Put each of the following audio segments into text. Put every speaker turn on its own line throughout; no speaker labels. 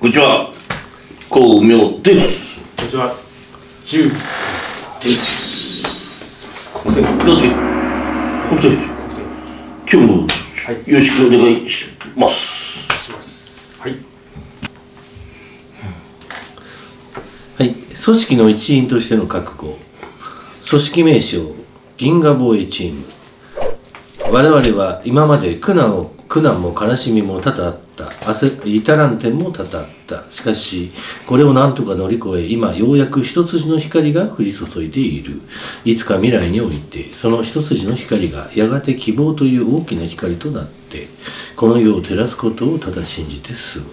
こんにちは。です。
こんにちは。です。コクテル。
どうぞ。こんにちは。
コクテル。
今日も
はい。
よろしくお願いします。
します。はい。
はい、組織の一員としての覚悟組織名称銀河防衛チーム我々は今まで苦難を苦難も悲しみも多々あった。焦至らん点も多々あった。しかしこれを何とか乗り越え今ようやく一筋の光が降り注いでいる。いつか未来においてその一筋の光がやがて希望という大きな光となってこの世を照らすことをただ信じて進む。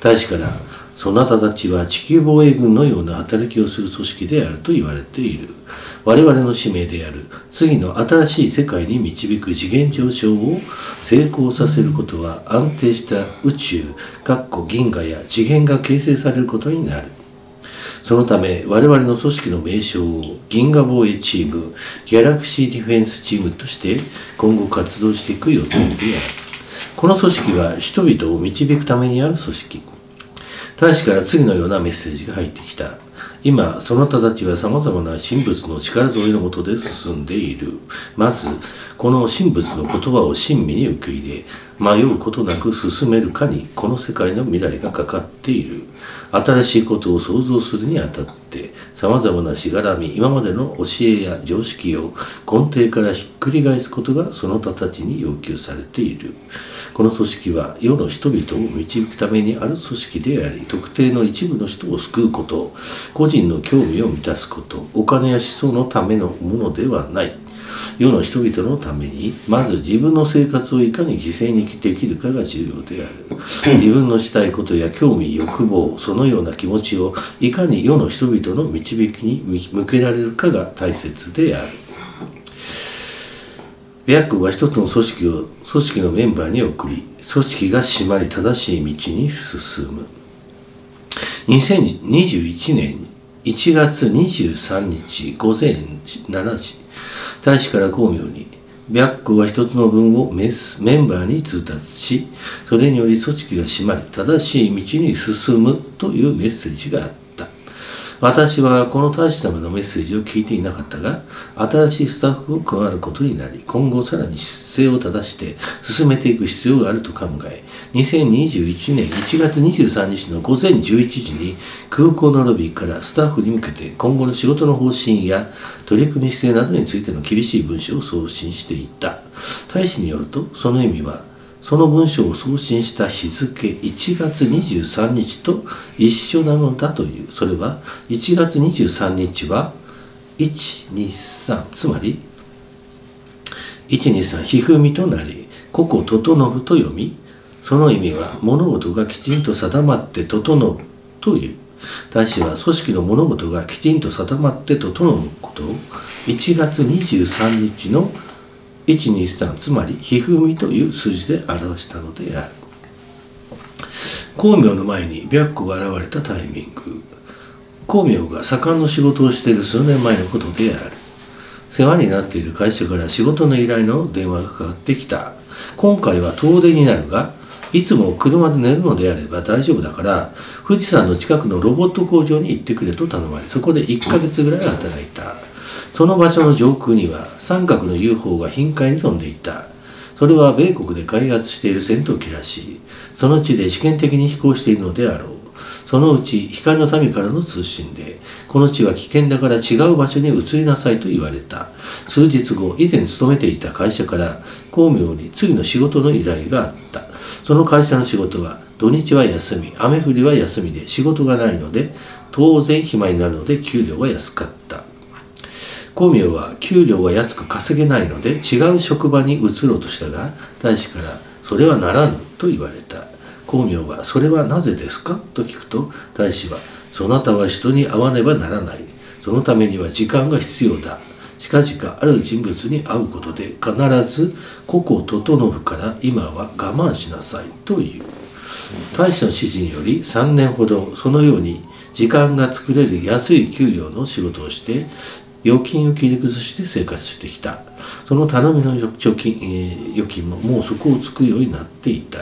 大使からそなたたちは地球防衛軍のような働きをする組織であると言われている。我々の使命である。次の新しい世界に導く次元上昇を成功させることは安定した宇宙かっこ銀河や次元が形成されることになる。そのため我々の組織の名称を銀河防衛チームギャラクシーディフェンスチームとして今後活動していく予定である。この組織は人々を導くためにある組織。大使から次のようなメッセージが入ってきた。今そなたたちはさまざまな神仏の力添えのもとで進んでいる。まずこの神仏の言葉を親身に受け入れ迷うことなく進めるかにこの世界の未来がかかっている。新しいことを想像するにあたってさまざまなしがらみ今までの教えや常識を根底からひっくり返すことがその他たちに要求されている。この組織は世の人々を導くためにある組織であり特定の一部の人を救うこと個人の興味を満たすことお金や思想のためのものではない。世の人々のためにまず自分の生活をいかに犠牲にできるかが重要である。自分のしたいことや興味欲望そのような気持ちをいかに世の人々の導きに向けられるかが大切である。白虎が一つの組織を組織のメンバーに送り組織が締まり正しい道に進む。2021年1月23日午前7時大使から光明に白虎が一つの文をメスメンバーに通達しそれにより組織が締まり正しい道に進むというメッセージがあった。私はこの大使様のメッセージを聞いていなかったが新しいスタッフを加わることになり今後さらに姿勢を正して進めていく必要があると考え2021年1月23日の午前11時に空港のロビーからスタッフに向けて今後の仕事の方針や取り組み姿勢などについての厳しい文書を送信していた。大使によるとその意味はその文書を送信した日付1月23日と一緒なのだという。それは1月23日は123つまり123ひふみとなりここ整と読みその意味は物事がきちんと定まって整うという。大使は組織の物事がきちんと定まって整うこと。を1月23日の123つまりひふみという数字で表したのである。光明の前に白虎が現れたタイミング。光明が盛んの仕事をしている数年前のことである。世話になっている会社から仕事の依頼の電話がかかってきた。今回は遠出になるがいつも車で寝るのであれば大丈夫だから富士山の近くのロボット工場に行ってくれと頼まれそこで1ヶ月ぐらい働いた。その場所の上空には三角の UFO が頻回に飛んでいた。それは米国で開発している戦闘機らしい。その地で試験的に飛行しているのであろう。そのうち光の民からの通信でこの地は危険だから違う場所に移りなさいと言われた。数日後以前勤めていた会社から光明に次の仕事の依頼があった。その会社の仕事は土日は休み雨降りは休みで仕事がないので当然暇になるので給料が安かった。光明は給料が安く稼げないので違う職場に移ろうとしたが大使から「それはならぬ」と言われた。光明は「それはなぜですか?」と聞くと大使は「そなたは人に会わねばならない。そのためには時間が必要だ。近々ある人物に会うことで必ず個々整うから今は我慢しなさい」という。大使の指示により3年ほどそのように時間が作れる安い給料の仕事をして預金を切り崩して生活してきた。その頼みの貯金、えー預金ももう底をつくようになっていた。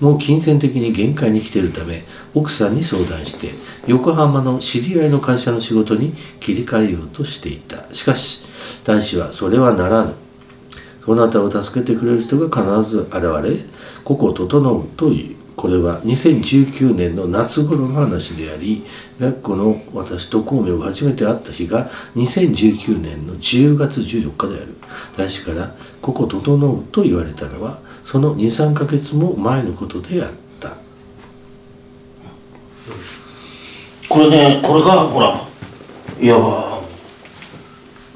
もう金銭的に限界に来ているため奥さんに相談して横浜の知り合いの会社の仕事に切り替えようとしていた。しかし大使はそれはならぬ。そなたを助けてくれる人が必ず現れ個々整うという。これは2019年の夏頃の話であり白子の私と孔明が初めて会った日が2019年の10月14日である。大使から「ここ整う」と言われたのはその23ヶ月も前のことであった。
これねこれがほらいわば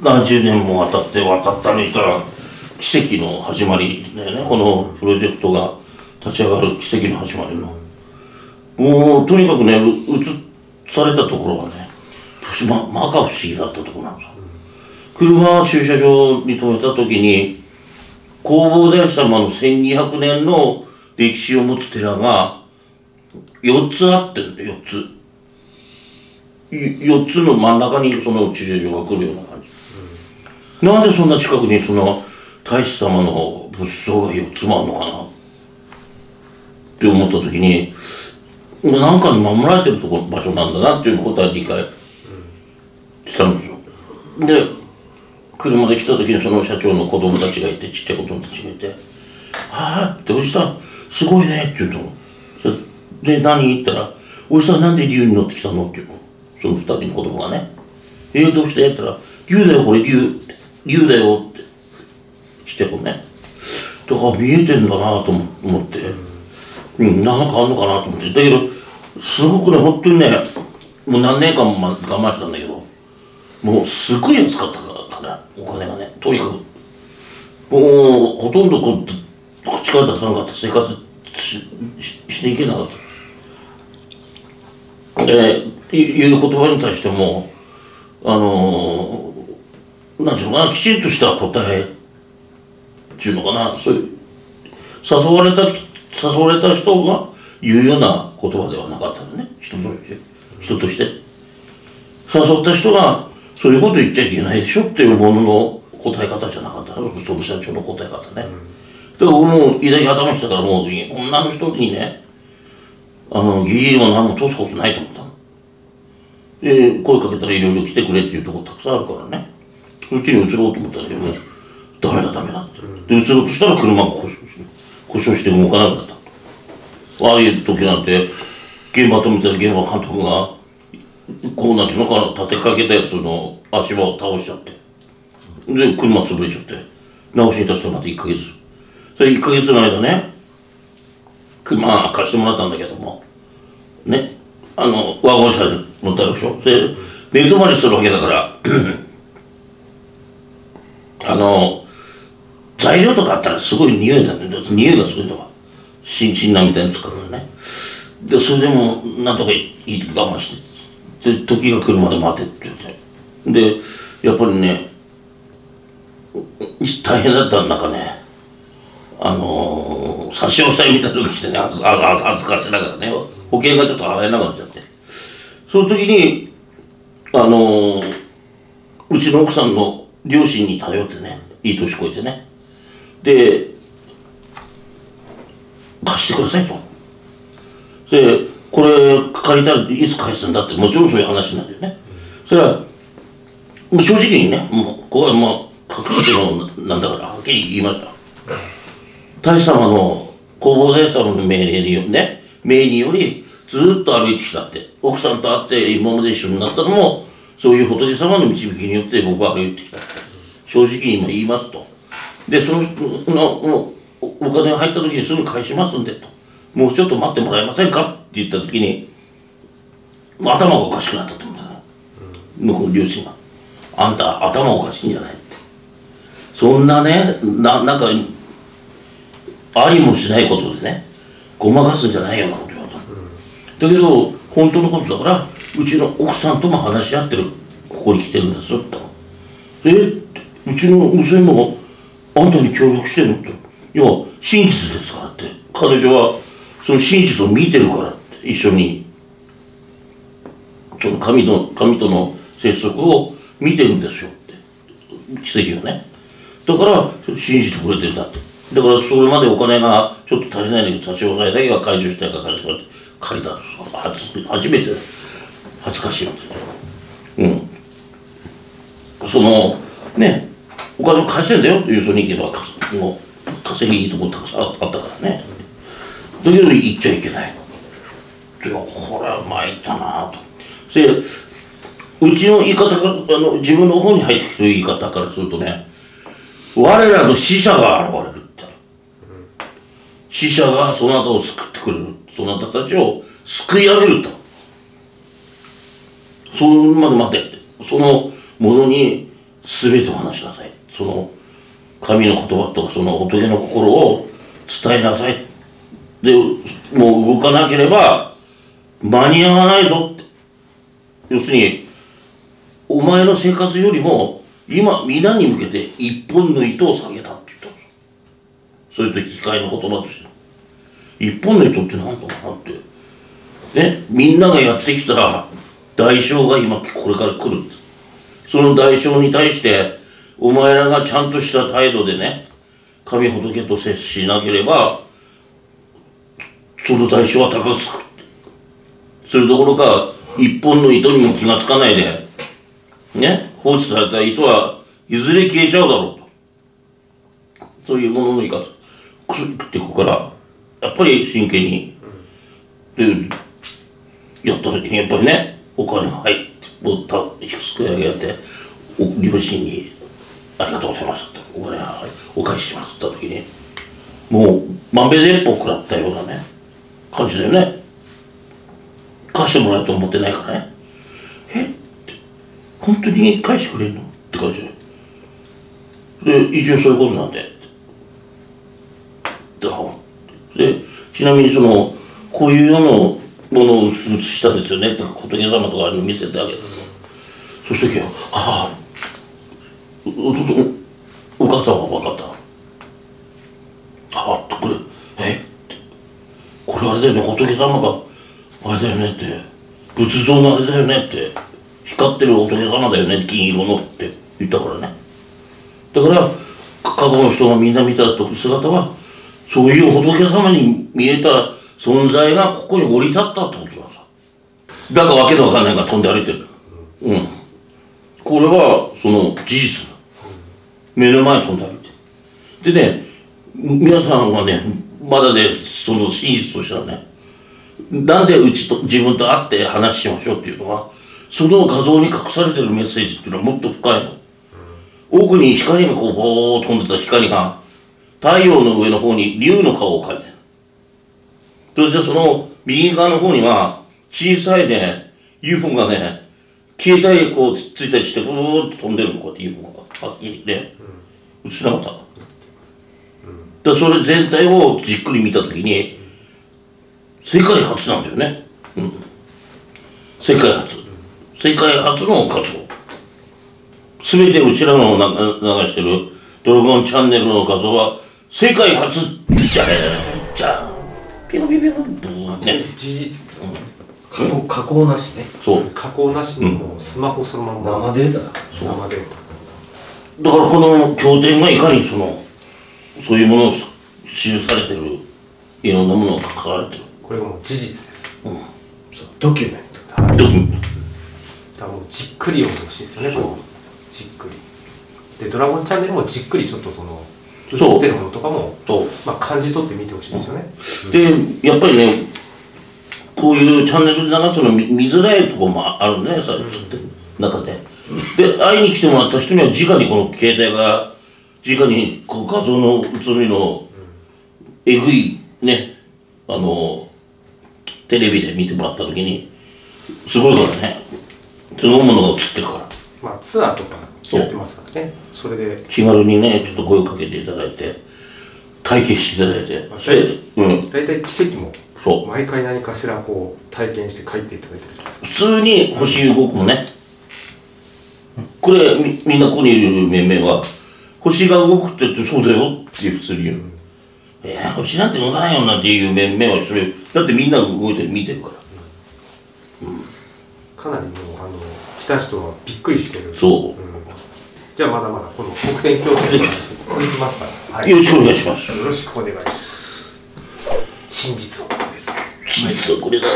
何十年も渡って渡ったりしたら奇跡の始まりだよね。このプロジェクトが立ち上がる奇跡の始まりの。もうとにかくねう移されたところはねままか不思議だったところなんですよ。車駐車場に止めた時に弘法大師様の1200年の歴史を持つ寺が4つあってんだよ4つ4つの真ん中にその駐車場が来るような感じ、なんでそんな近くにその大師様の仏像が4つもあるのかな？って思った時に何かに守られてるとこ場所なんだなっていうことは理解したんですよ。で車で来た時にその社長の子供たちがいてちっちゃい子供たちがいて「はあ」っておじさんすごいねって言うので何言ったら「おじさんなんで竜に乗ってきたの?」って言うの？その二人の子供がね「えー、どうして?」って言ったら「竜だよこれ竜」竜だよって。ちっちゃい子ね。だから見えてんだなと思って。うん何かあんのかなと思って。だけどすごくね本当にねもう何年間も我慢したんだけどもうすごい安かったから。お金がねとにかく。もうほとんどこう口から出さなかった生活ししていけなかった。でいう言葉に対してもあのなんていうのかなきちんとした答えっていうのかなそういう誘われた誘われた人が言うような言葉ではなかったのね人として。人として。誘った人がそういうこと言っちゃいけないでしょっていうものの答え方じゃなかった。のその社長の答え方ね、うん、だからもう偉大頭したからもう女の人にねあの義理も何も通すことないと思ったの。で声かけたらいろいろ来てくれっていうとこたくさんあるからね。そっちに移ろうと思ったらもうダメだダメだって。で移ろうとしたら車が故障して故障して動かなくなった。ああいう時なんて現場と見たら現場監督がこうなってのか立てかけたやつの足場を倒しちゃって。で車潰れちゃって。直しに立つとまた1ヶ月。それ1ヶ月の間ね車貸してもらったんだけども。ね。あのワゴン車で乗ったでしょ。で寝泊まりするわけだから。あの材料とかあったらすごい匂いだね。匂いがすごいんだわ。新陳なみたいに使うのね。でそれでもなんとか我慢して。で時が来るまで待てって言って。でやっぱりね大変だったんだかね。あのー、差し押さえみたいなのが来てね預かせながらね保険がちょっと払えなくなっちゃって。その時にあのー、うちの奥さんの両親に頼ってねいい年こえてね。で貸してくださいと。でこれ借りたらいつ返すんだってもちろんそういう話なんだよね。それはもう正直にねもうここはもう隠してのなんだからはっきり言いました。大様の弘法大様の命令によりね命によりずっと歩いてきたって奥さんと会って今まで一緒になったのもそういう仏様の導きによって僕は歩いてきたって正直に今言いますと。でそののお金が入った時にすぐ返しますんでと。もうちょっと待ってもらえませんか言った時に頭がおかしくなったと思ったね向こうの両親が。あんた頭おかしいんじゃないって。そんなねななんかありもしないことでねごまかすんじゃないようなこと言われた、だけど本当のことだからうちの奥さんとも話し合ってる。ここに来てるんですよって言ったのでうちの娘もあんたに協力してるの？っていや真実ですからって。彼女はその真実を見てるから。って一緒にその神の神との接触を見てるんですよって。奇跡をね。だから信じてくれてるんだって。だからそれまでお金がちょっと足りないんだけど差し押さえだけは解除したいから貸してもらって。借りたんです初めて恥ずかしいんですうん。そのねお金を貸してんだよよそに行けばもう稼ぎいいとこたくさんあったからね。だけど行っちゃいけないでもこれは参ったなと。でうちの言い方があの自分の方に入ってきてる言い方からするとね我らの死者が現れるって死者がそなたを救ってくれる。そなたたちを救い上げると。それまで待てって。そのものに全てを話しなさい。その神の言葉とかその仏の心を伝えなさい。でもう動かなければ間に合わないぞって。要するにお前の生活よりも今皆に向けて一本の糸を下げたって言ったんですそれと引き換えの言葉ですよ。一本の糸って何だかなって。ねみんながやってきた代償が今これから来るその代償に対してお前らがちゃんとした態度でね神仏と接しなければその代償は高くつく。それどころか一本の糸にも気がつかないでね放置された糸はいずれ消えちゃうだろうと。そういうものの言い方ってここからやっぱり真剣にでやった時にやっぱりねお金が入ってもうたすくい上げてお両親に「ありがとうございます」ってお金はお返ししますって言った時にもう豆鉄砲食らったようなね感じだよね。返してもらえると思ってないからね？え？って本当に返してくれるの？って感じ。でで一応そういうことなんで。ってでちなみにそのこういうようなものを写したんですよね？とか仏様とかに見せてあげたの。そした時は「ああ。おおお母さんは分かった」ああこれ。え？これあれだよね？仏様がだよねって。仏像のあれだよねって。光ってる仏様だよね金色のって言ったからね。だから過去の人がみんな見た姿はそういう仏様に見えた存在がここに降り立ったってことださだからわけのわかんないから飛んで歩いてる。うん。これはその事実目の前に飛んで歩いてでね皆さんはねまだねその真実としてはねなんでうちと自分と会って話しましょうっていうのはその画像に隠されてるメッセージっていうのはもっと深いの。奥に光がこうぼーっと飛んでた光が太陽の上の方に竜の顔を描いてる。そしてその右側の方には小さいね UFO がね携帯でこうついたりしてブーッと飛んでるのこうやって UFO がはっきりね映ってなかっただそれ全体をじっくり見た時に世界初なんだよね、うん、世界初。世界初の画像全てうちらの流してるドラゴンチャンネルの画像は世界初じゃねえじゃん。ピロピロピロ。ブーね。
事実ですね。
加工加工なしね。
そう。
加工なしにもうスマホそのまま。
生データだ。
生で
だからこの経典がいかにそのそういうものを記されてるいろんなものが書かれてる
これがもう事実です。
そうドキュメント。
はい。
ドキュメン
だからもうじっくり読んでほしいですよね
そう。
こうじっくり。でドラゴンチャンネルもじっくりちょっとその
そう。
映ってるものとかも
トと
まあ感じ取って見てほしいですよね、
でやっぱりねこういうチャンネルで流すの見見づらいところもあるねさって中で。で会いに来てもらった人には直にこの携帯が直にこう画像の写りのえぐいねあのテレビで見てもらった時にすごいからね。すごいものが映ってるから。
まあツアーとかやってますからね。それで。
気軽にねちょっと声をかけていただいて体験していただいて。
あ
それでうん。
大体奇跡も
そう。
毎回何かしらこう体験して書いていただいてるじゃないです。か
普通に星動くもね。これみみんなここにいる面々は星が動くって言ってそうだよって普通に言う、えー、失なて動かないよなっていう目をはそれだってみんな動いて見てるから、うん、
かなりもうあの来た人はびっくりしてる。
そう、
じゃあまだまだこの国点協育の話続きますから、はい、
よろしくお願いします。
よろしくお願いします。真実はこれです。
真実はこれだ。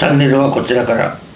チャンネルはこちらから。